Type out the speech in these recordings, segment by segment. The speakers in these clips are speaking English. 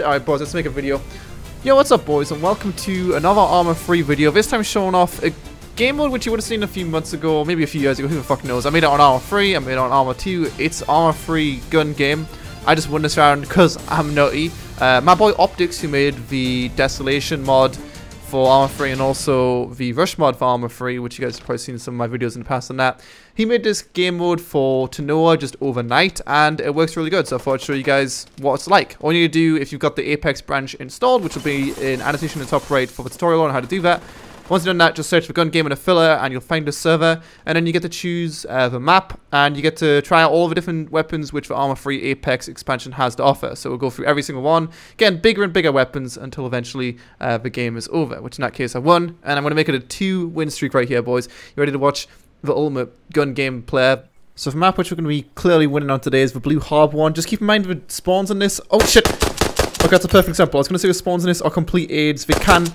Alright boys, let's make a video. Yo, what's up boys and welcome to another Arma 3 video. This time showing off a game mode which you would have seen a few months ago, maybe a few years ago, who the fuck knows. I made it on Arma 3, I made it on Arma 2. It's 3 gun game. I just won this round because I'm nutty. Uh, my boy Optix who made the Desolation mod for Arma 3 and also the Rush mod for Arma 3, which you guys have probably seen in some of my videos in the past on that. He made this game mode for Tanoa just overnight and it works really good. So I thought I'd show you guys what it's like. All you need to do if you've got the Apex branch installed, which will be an annotation in the top right for the tutorial on how to do that, once you've done that, just search for Gun Game in a filler and you'll find a server. And then you get to choose uh, the map and you get to try out all the different weapons which the 3 Apex expansion has to offer. So we'll go through every single one, getting bigger and bigger weapons until eventually uh, the game is over, which in that case I won. And I'm going to make it a two win streak right here, boys. You ready to watch the ultimate gun game player? So the map which we're going to be clearly winning on today is the Blue Harbor one. Just keep in mind the spawns on this. Oh shit! Okay, that's a perfect example. I was going to say the spawns on this are complete aids. They can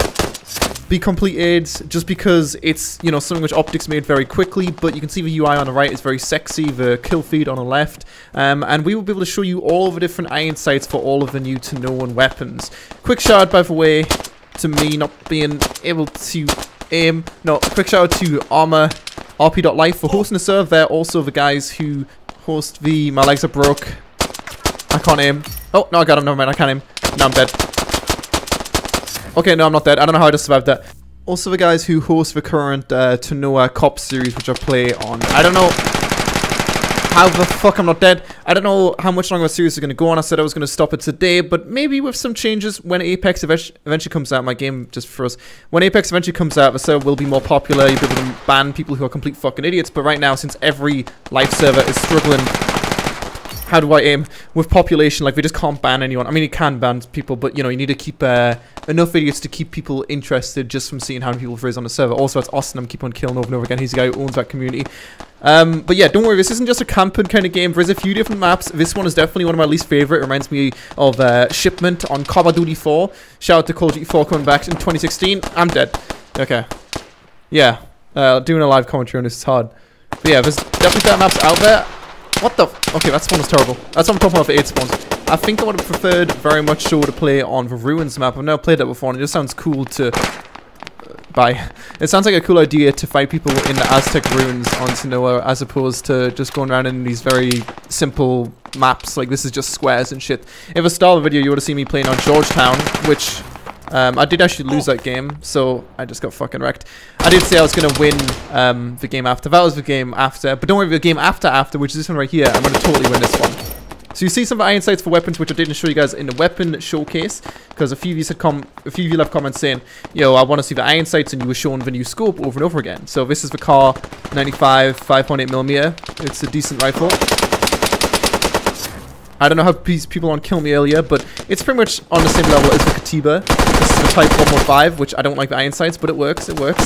be completed just because it's, you know, something which Optix made very quickly, but you can see the UI on the right is very sexy, the kill feed on the left, um, and we will be able to show you all the different iron sights for all of the new Tanoan weapons. Quick shout out, by the way, to me not being able to aim. No, quick shout out to Arma RP.life for hosting the server. They're also the guys who host the My Legs Are Broke. I can't aim. Oh, no, I got him. Never mind. I can't aim. Now I'm dead. Okay, no, I'm not dead. I don't know how I just survived that. Also, the guys who host the current uh, Tanoa Cop series, which I play on. I don't know how the fuck I'm not dead. I don't know how much longer the series is going to go on. I said I was going to stop it today, but maybe with some changes when Apex eventually comes out. My game just for us. When Apex eventually comes out, the server will be more popular. You'll be able to ban people who are complete fucking idiots. But right now, since every live server is struggling how do I aim with population? Like we just can't ban anyone. I mean, you can ban people, but you know you need to keep uh, enough idiots to keep people interested just from seeing how many people there is on the server. Also, it's Austin. I'm keep on killing over and over again. He's the guy who owns that community. Um, but yeah, don't worry. This isn't just a camping kind of game. There's a few different maps. This one is definitely one of my least favorite. It reminds me of uh, Shipment on Call of Duty 4. Shout out to Call of Duty 4 coming back in 2016. I'm dead. Okay. Yeah. Uh, doing a live commentary on this is hard. But yeah, there's definitely better maps out there. What the? okay, that spawn was terrible. That's what I'm talking about for 8 spawns. I think I would have preferred very much so to play on the Ruins map. I've never played that before, and it just sounds cool to... Uh, buy. It sounds like a cool idea to fight people in the Aztec ruins on Tanoa as opposed to just going around in these very simple maps. Like, this is just squares and shit. If I start the video, you would have seen me playing on Georgetown, which um, I did actually lose that game, so I just got fucking wrecked. I did say I was going to win um, the game after. That was the game after. But don't worry, the game after after, which is this one right here, I'm going to totally win this one. So you see some iron sights for weapons, which I didn't show you guys in the weapon showcase, because a few of you had come, a few of you left comments saying, "Yo, I want to see the iron sights," and you were showing the new scope over and over again. So this is the Car 95 5.8 millimeter. It's a decent rifle. I don't know how people on kill me earlier, but it's pretty much on the same level as the Katiba. The Type 115, which I don't like the iron sights, but it works, it works.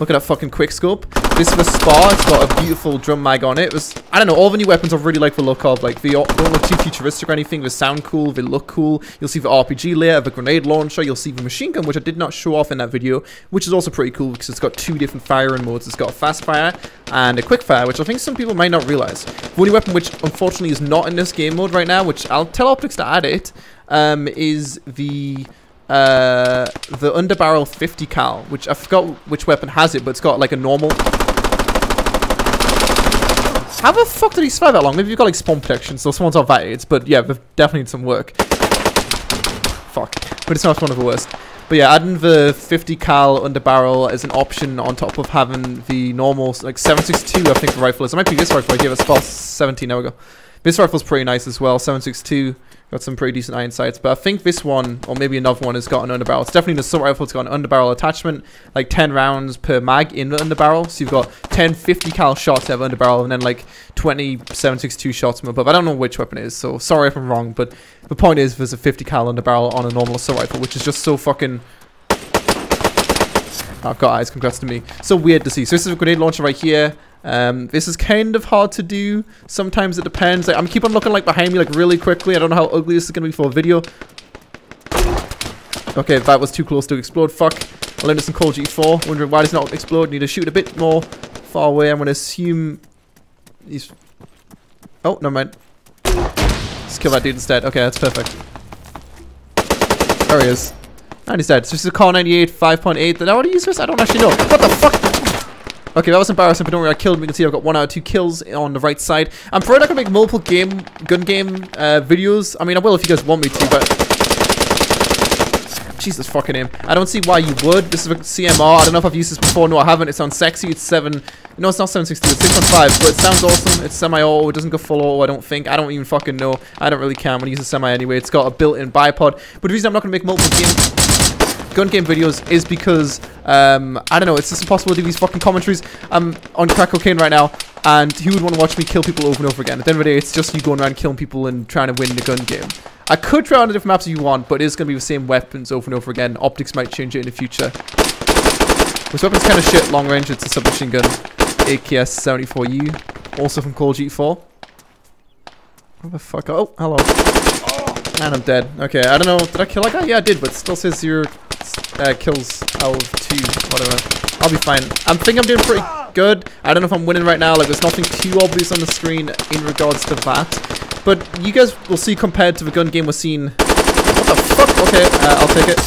Look at that fucking quick scope. This is the Spar. It's got a beautiful drum mag on it. it was, I don't know, all the new weapons I really like the look of. Like, they don't look too futuristic or anything. They sound cool. They look cool. You'll see the RPG layer, the grenade launcher. You'll see the machine gun, which I did not show off in that video, which is also pretty cool because it's got two different firing modes. It's got a fast fire and a quick fire, which I think some people might not realize. The only weapon which, unfortunately, is not in this game mode right now, which I'll tell Optix to add it, um, is the uh, the underbarrel 50 cal, which I forgot which weapon has it, but it's got like a normal how the fuck did he survive that long? Maybe you've got like spawn protection, so someone's not that aids, but yeah, they've definitely need some work. Fuck. But it's not one of the worst. But yeah, adding the 50 cal under barrel as an option on top of having the normal, like 762 I think the rifle is. It might be this rifle right here, it's SPAR 17, there we go. This rifle's pretty nice as well, 762. Got some pretty decent iron sights. But I think this one, or maybe another one, has got an underbarrel. It's definitely the assault rifle. It's got an underbarrel attachment. Like 10 rounds per mag in the underbarrel. So you've got 10 50 cal shots out of underbarrel and then like 20 762 shots from above. I don't know which weapon it is. So sorry if I'm wrong. But the point is there's a 50 cal underbarrel on a normal assault rifle. Which is just so fucking... I've got eyes, congrats to me. So weird to see. So this is a grenade launcher right here. Um, this is kind of hard to do. Sometimes it depends. Like, I'm keep on looking like behind me like really quickly. I don't know how ugly this is gonna be for a video. Okay, that was too close to explode. Fuck. I learned this in Call of Duty 4. Wondering why does not explode. Need to shoot a bit more far away. I'm gonna assume He's... Oh, never mind. Let's kill that dude instead. Okay, that's perfect. There he is. And he's dead. So this is a Kar 98 5.8. Did I already use this? I don't actually know. What the fuck? Okay, that was embarrassing, but don't worry, I killed him. You can see I've got one out of two kills on the right side. I'm afraid I can make multiple game, gun game uh, videos. I mean, I will if you guys want me to, but... Jesus fucking him. I don't see why you would. This is a CMR. I don't know if I've used this before. No, I haven't. It sounds sexy. It's 7... No, it's not 762. It's 6.5, but it sounds awesome. It's semi-auto. It doesn't go full auto, I don't think. I don't even fucking know. I don't really care. I'm going to use a semi anyway. It's got a built-in bipod. But the reason I'm not going to make multiple game gun game videos is because, um, I don't know, it's just impossible to do these fucking commentaries. I'm on crack cocaine right now, and who would want to watch me kill people over and over again? At the end of the day, it's just you going around killing people and trying to win the gun game. I could try on the different maps if you want, but it is going to be the same weapons over and over again. Optix might change it in the future. This weapon's kind of shit long range. It's a submachine gun. AKS-74U. Also from Call of Duty 4. What the fuck? Oh, hello. And I'm dead. Okay, I don't know. Did I kill that guy? Yeah, I did, but still says zero uh, kills out of two, whatever. I'll be fine. I think I'm doing pretty good. I don't know if I'm winning right now. Like, there's nothing too obvious on the screen in regards to that. But you guys will see compared to the gun game we're seeing. What the fuck? Okay, uh, I'll take it.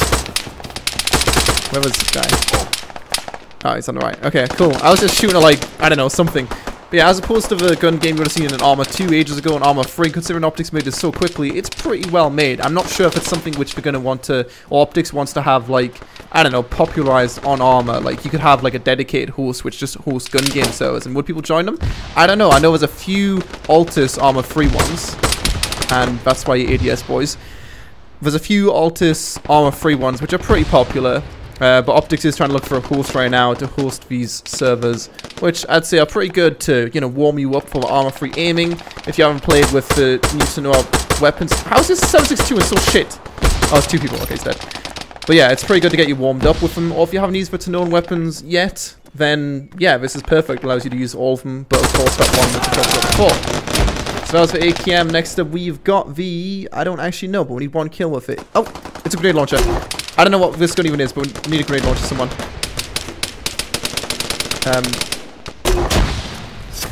Where was this guy? Oh, he's on the right. Okay, cool. I was just shooting at, like, I don't know, something. But yeah, as opposed to the gun game you would have seen in Arma 2 ages ago and Arma 3, considering Optix made this so quickly, it's pretty well made. I'm not sure if it's something which they're going to want to, or Optix wants to have, like, I don't know, popularized on Armor. Like, you could have, like, a dedicated host which just hosts gun game servers, and would people join them? I don't know. I know there's a few Altis Arma 3 ones, and that's why you ADS boys. There's a few Altis Arma 3 ones which are pretty popular, uh, but Optix is trying to look for a host right now to host these servers, which I'd say are pretty good to, you know, warm you up for Arma 3 aiming. If you haven't played with the new Tanoa weapons. How is this 762 and so shit? Oh, it's two people. Okay, he's dead. But yeah, it's pretty good to get you warmed up with them. Or if you haven't used the Tanoan weapons yet, then yeah, this is perfect. Allows you to use all of them, but of course that one that we talked about before. So that was for AKM. Next up, we've got the... I don't actually know, but we need one kill with it. Oh, it's a grenade launcher. I don't know what this gun even is, but we need a grenade launcher someone. Um,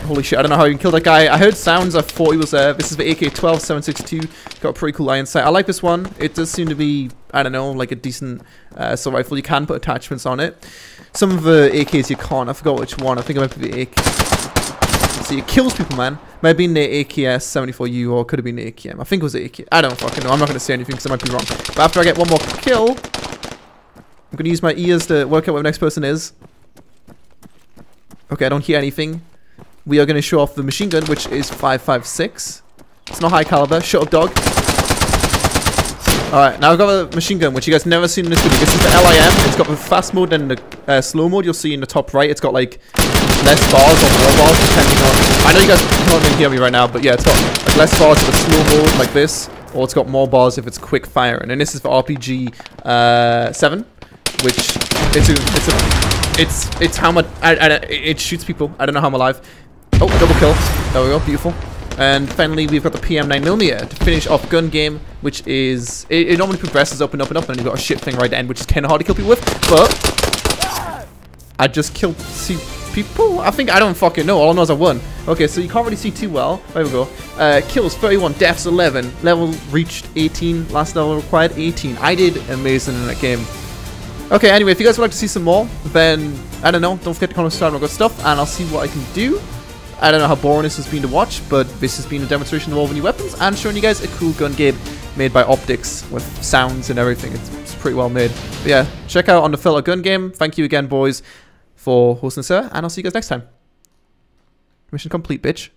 holy shit, I don't know how you can kill that guy. I heard sounds, I thought he was there. This is the AK-12 762. Got a pretty cool iron sight. I like this one. It does seem to be, I don't know, like a decent uh, rifle. You can put attachments on it. Some of the AKs you can't. I forgot which one. I think it might be the AK see, it kills people, man. Might have been the AKS-74U or could have been the AKM. I think it was the AKM. I don't fucking know. I'm not going to say anything because I might be wrong. But after I get one more kill, I'm to use my ears to work out where the next person is. Okay, I don't hear anything. We are to show off the machine gun, which is 5.56. It's not high caliber. Shut up, dog. Alright, now I've got a machine gun, which you guys never seen in this video. This is the LIM. It's got the fast mode and the uh, slow mode. You'll see in the top right. It's got like less bars or more bars depending on... I know you guys can't even hear me right now, but yeah, it's got like less bars if the slow mode like this, or it's got more bars if it's quick firing. And this is for RPG uh, 7, which it's a, it's a, it's it's how much I, I, it shoots people. I don't know how I'm alive. Oh, double kill. There we go, beautiful. And finally, we've got the PM9mm to finish off gun game, which is... It, it, normally progresses up and up and up, and you've got a shit thing right at the end, which is kind of hard to kill people with, but... I just killed... People? I think I don't fucking know. All I know is I won. Okay, so you can't really see too well. There we go. Uh, kills 31, deaths 11. Level reached 18. Last level required 18. I did amazing in that game. Okay, anyway, if you guys would like to see some more, then I don't know. Don't forget to comment, subscribe, and all good stuff, and I'll see what I can do. I don't know how boring this has been to watch, but this has been a demonstration of all the new weapons and showing you guys a cool gun game made by Optix with sounds and everything. It's, it's pretty well made. But yeah, check out on the Filter Gun Game. Thank you again, boys for hosting, sir, and I'll see you guys next time. Mission complete, bitch.